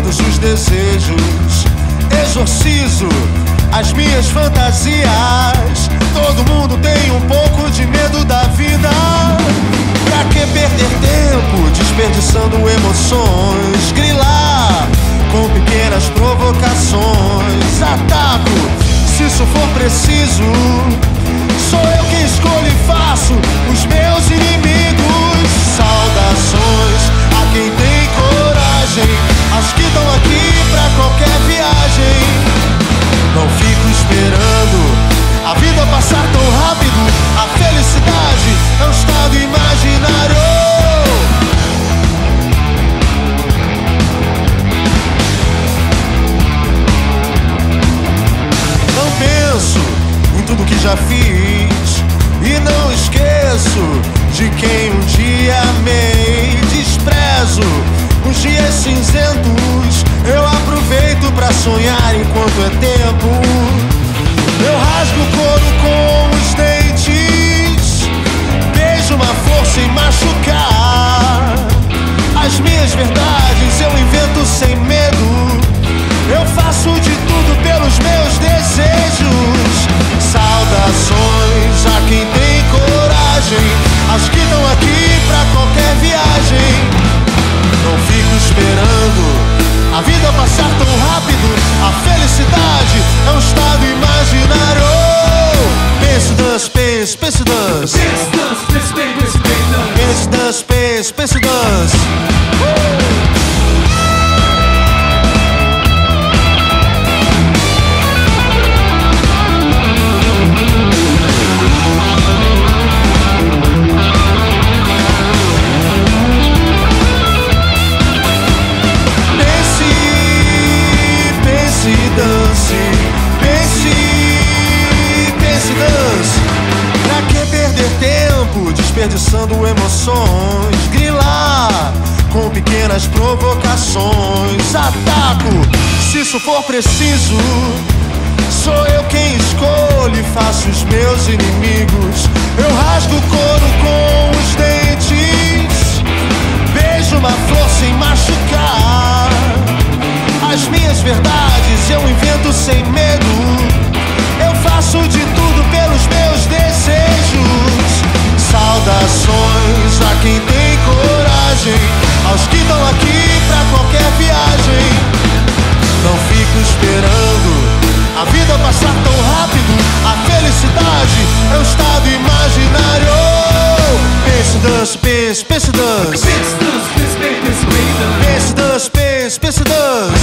todos os desejos. Exorcizo as minhas fantasias. Todo mundo tem um pouco de medo da vida. Pra que perder tempo desperdiçando emoções? Grilar com pequenas provocações. Ataco se isso for preciso. De quem um dia amei. Desprezo os dias cinzentos. Eu aproveito pra sonhar enquanto é tempo. spin, spin to the. Desperdiçando emoções? Grilar com pequenas provocações. Ataco se isso for preciso. Sou eu quem escolho e faço os meus inimigos. Eu rasgo o couro com os dentes. Beijo uma flor sem machucar. As minhas verdades eu invento sem medo. Eu faço de tudo especedores